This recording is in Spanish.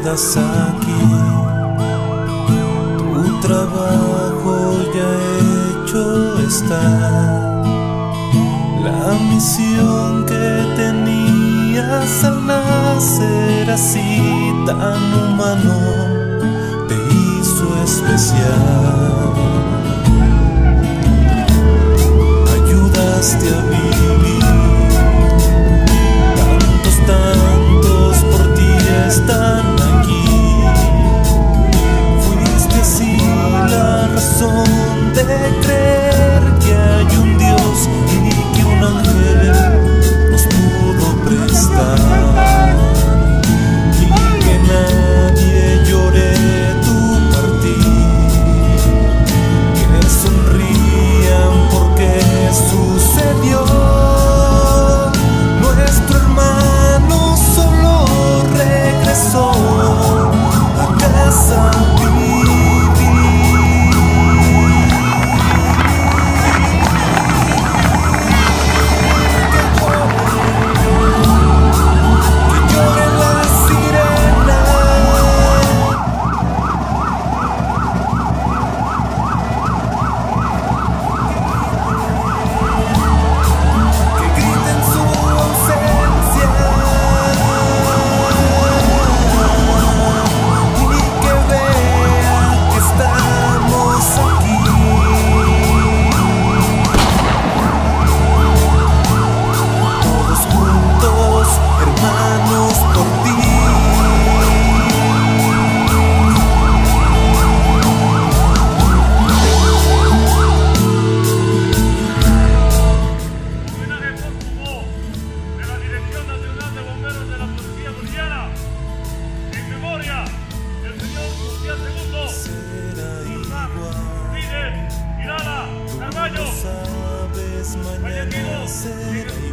quedas aquí. Tu trabajo ya hecho está. La misión que tenías al nacer así tan humano te hizo especial. Ayudaste a vivir mañana será.